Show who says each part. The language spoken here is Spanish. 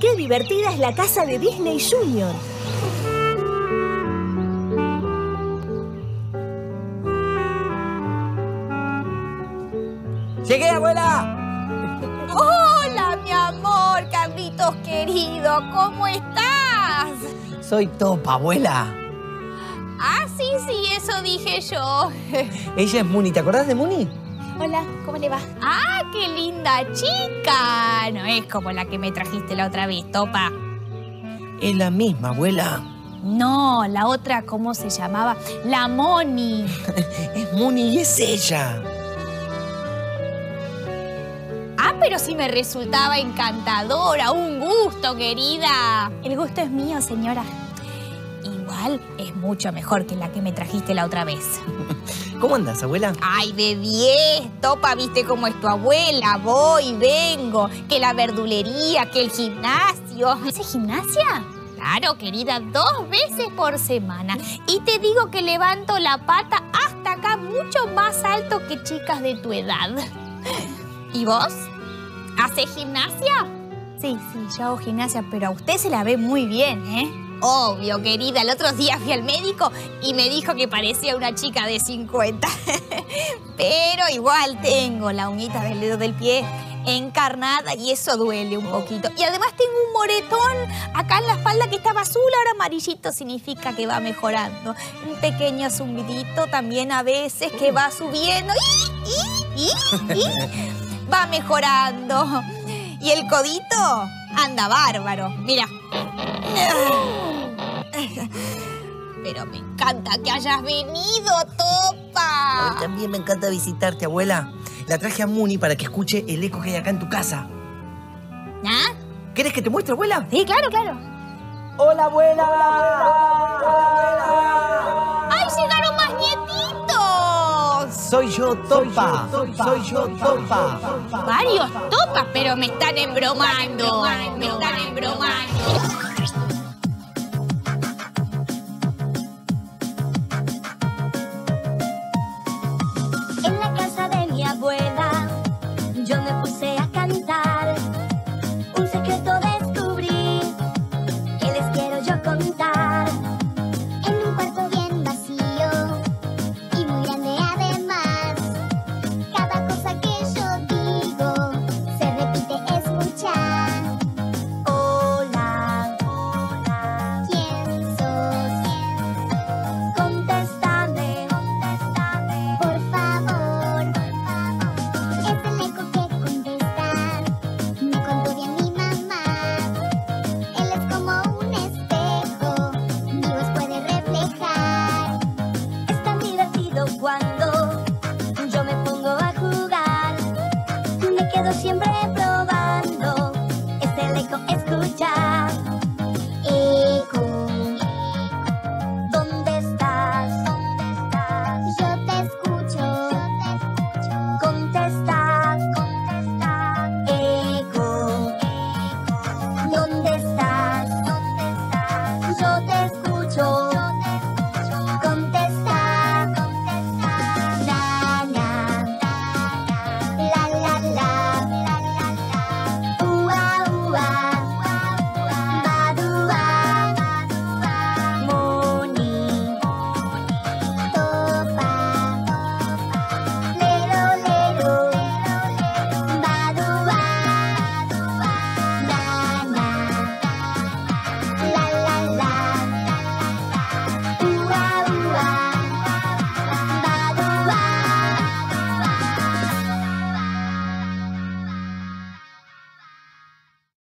Speaker 1: qué divertida es la casa de Disney Junior.
Speaker 2: ¡Llegué, abuela!
Speaker 3: Hola, mi amor, Carlitos querido, ¿cómo estás?
Speaker 2: Soy Topa, abuela.
Speaker 3: Ah, sí, sí, eso dije yo.
Speaker 2: Ella es Muni, ¿te acordás de Muni?
Speaker 3: Hola, ¿cómo le va? ¡Ah, qué linda chica! No es como la que me trajiste la otra vez, Topa.
Speaker 2: Es la misma, abuela.
Speaker 3: No, la otra, ¿cómo se llamaba? La Moni.
Speaker 2: es Muni y es ella.
Speaker 3: Ah, pero sí me resultaba encantadora. Un gusto, querida.
Speaker 4: El gusto es mío, señora.
Speaker 3: Igual es mucho mejor que la que me trajiste la otra vez.
Speaker 2: ¿Cómo andas, abuela?
Speaker 3: Ay, de 10, Topa, ¿viste cómo es tu abuela? Voy, vengo, que la verdulería, que el gimnasio.
Speaker 4: ¿Hace gimnasia?
Speaker 3: Claro, querida, dos veces por semana. Y te digo que levanto la pata hasta acá mucho más alto que chicas de tu edad. ¿Y vos? ¿Haces gimnasia?
Speaker 4: Sí, sí, yo hago gimnasia, pero a usted se la ve muy bien, ¿eh?
Speaker 3: Obvio, querida. El otro día fui al médico y me dijo que parecía una chica de 50. Pero igual tengo la uñita del dedo del pie encarnada y eso duele un poquito. Y además tengo un moretón acá en la espalda que estaba azul, ahora amarillito, significa que va mejorando. Un pequeño zumbidito también a veces que va subiendo y, y, y, y va mejorando. Y el codito anda bárbaro. Mira. Pero me encanta que hayas venido, Topa.
Speaker 2: A mí también me encanta visitarte, abuela. La traje a Muni para que escuche el eco que hay acá en tu casa.
Speaker 3: ¿Ah?
Speaker 2: ¿Quieres que te muestre, abuela?
Speaker 3: Sí, claro, claro.
Speaker 2: ¡Hola, abuela! ¡Hola,
Speaker 3: ¡Ay, llegaron más!
Speaker 2: Soy yo, Topa. Soy yo, Topa.
Speaker 3: Varios topas, pero me están embromando. Me están embromando. me quedo siempre en